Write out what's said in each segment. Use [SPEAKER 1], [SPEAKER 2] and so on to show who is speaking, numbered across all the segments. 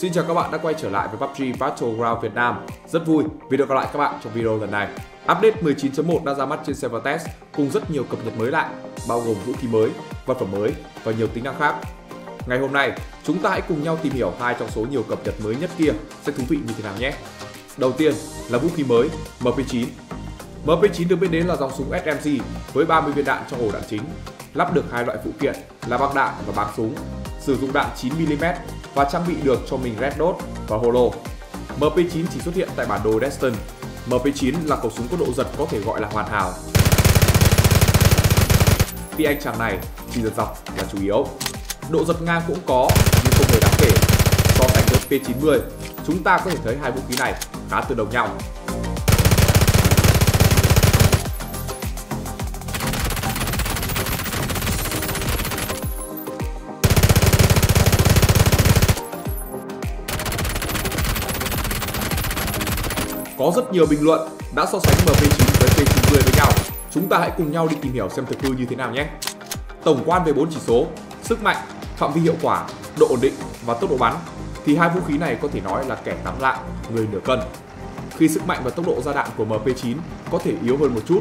[SPEAKER 1] Xin chào các bạn đã quay trở lại với PUBG Battleground Việt Nam. Rất vui vì được gặp lại các bạn trong video lần này. Update 19.1 đã ra mắt trên server test cùng rất nhiều cập nhật mới lại, bao gồm vũ khí mới, vật phẩm mới và nhiều tính năng khác. Ngày hôm nay, chúng ta hãy cùng nhau tìm hiểu hai trong số nhiều cập nhật mới nhất kia sẽ thú vị như thế nào nhé. Đầu tiên là vũ khí mới MP9. MP9 được biết đến là dòng súng SMG với 30 viên đạn trong ổ đạn chính, lắp được hai loại phụ kiện là băng đạn và báng súng, sử dụng đạn 9mm và trang bị được cho mình Red Dot và Holo. MP9 chỉ xuất hiện tại bản đồ Destin. MP9 là khẩu súng có độ giật có thể gọi là hoàn hảo. vì anh chàng này chỉ giật dọc là chủ yếu. Độ giật ngang cũng có nhưng không hề đáng kể. So sánh với P90, chúng ta có thể thấy hai vũ khí này khá tương đồng nhau. Có rất nhiều bình luận đã so sánh MP9 với P90 với nhau. Chúng ta hãy cùng nhau đi tìm hiểu xem thực hư như thế nào nhé. Tổng quan về 4 chỉ số, sức mạnh, phạm vi hiệu quả, độ ổn định và tốc độ bắn thì hai vũ khí này có thể nói là kẻ tám lạng, người nửa cân. Khi sức mạnh và tốc độ ra đạn của MP9 có thể yếu hơn một chút,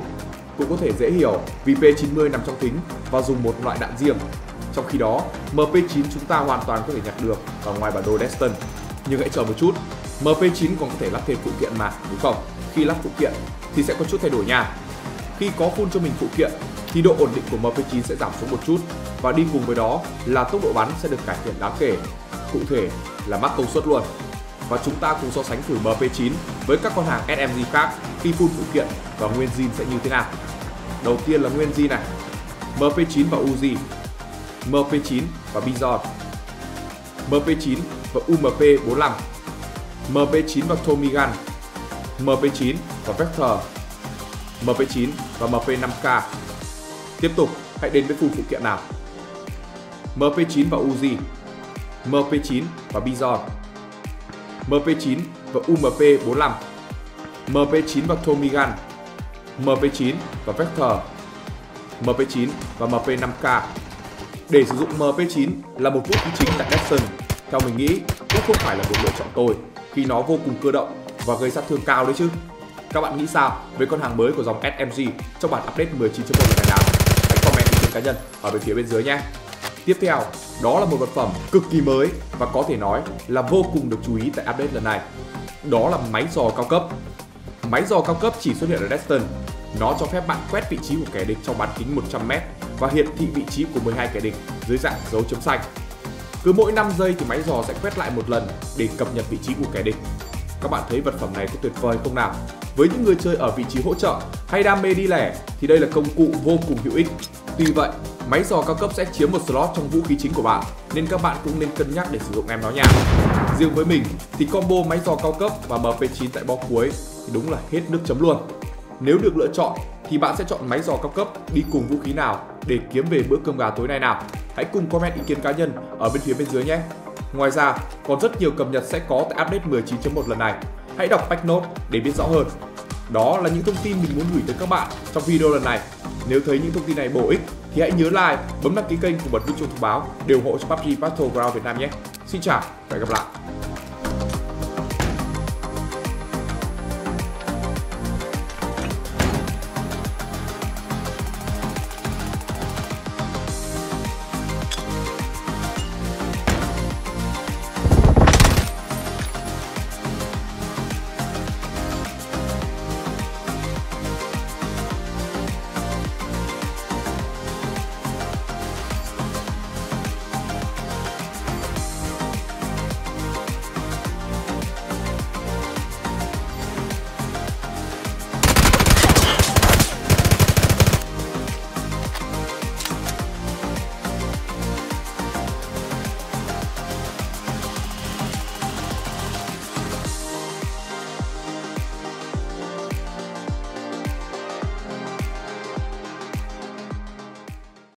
[SPEAKER 1] cũng có thể dễ hiểu vì P90 nằm trong thính và dùng một loại đạn riêng. Trong khi đó, MP9 chúng ta hoàn toàn có thể nhặt được ở ngoài bản đồ Destin. Nhưng hãy chờ một chút, MP9 còn có thể lắp thêm phụ kiện mà, đúng không? Khi lắp phụ kiện thì sẽ có chút thay đổi nha. Khi có phun cho mình phụ kiện thì độ ổn định của MP9 sẽ giảm xuống một chút và đi cùng với đó là tốc độ bắn sẽ được cải thiện đáng kể. Cụ thể là mắc công suất luôn. Và chúng ta cùng so sánh thử MP9 với các con hàng SMG khác khi phun phụ kiện và nguyên zin sẽ như thế nào. Đầu tiên là nguyên zin này, MP9 và Uzi, MP9 và Bizon, MP9 và UMP45, MP9 và Tomigan, MP9 và Vector, MP9 và MP5K. Tiếp tục, hãy đến với full phụ kiện nào. MP9 và Uzi, MP9 và Bizon, MP9 và UMP45, MP9 và Tomigan, MP9 và Vector, MP9 và MP5K. Để sử dụng MP9 là một vũ khí chính tại Destin, theo mình nghĩ cũng không phải là một lựa chọn tồi khi nó vô cùng cơ động và gây sát thương cao đấy chứ. Các bạn nghĩ sao về con hàng mới của dòng SMG trong bản update 19.1 này nào? Hãy comment ý kiến cá nhân ở bên phía bên dưới nhé. Tiếp theo, đó là một vật phẩm cực kỳ mới và có thể nói là vô cùng được chú ý tại update lần này. Đó là máy dò cao cấp. Máy dò cao cấp chỉ xuất hiện ở Destin. Nó cho phép bạn quét vị trí của kẻ địch trong bán kính 100m và hiển thị vị trí của 12 kẻ địch dưới dạng dấu chấm xanh. Cứ mỗi 5 giây thì máy dò sẽ quét lại một lần để cập nhật vị trí của kẻ địch. Các bạn thấy vật phẩm này có tuyệt vời không nào? Với những người chơi ở vị trí hỗ trợ hay đam mê đi lẻ thì đây là công cụ vô cùng hữu ích. Tuy vậy, máy dò cao cấp sẽ chiếm một slot trong vũ khí chính của bạn nên các bạn cũng nên cân nhắc để sử dụng em nó nha. Riêng với mình thì combo máy dò cao cấp và MP9 tại bo cuối thì đúng là hết nước chấm luôn. Nếu được lựa chọn thì bạn sẽ chọn máy dò cao cấp đi cùng vũ khí nào để kiếm về bữa cơm gà tối nay nào? Hãy cùng comment ý kiến cá nhân ở bên phía bên dưới nhé. Ngoài ra, còn rất nhiều cập nhật sẽ có tại update 19.1 lần này. Hãy đọc patch note để biết rõ hơn. Đó là những thông tin mình muốn gửi tới các bạn trong video lần này. Nếu thấy những thông tin này bổ ích thì hãy nhớ like, bấm đăng ký kênh cùng bật nút chuông thông báo để ủng hộ cho PUBG Battleground Việt Nam nhé. Xin chào và hẹn gặp lại.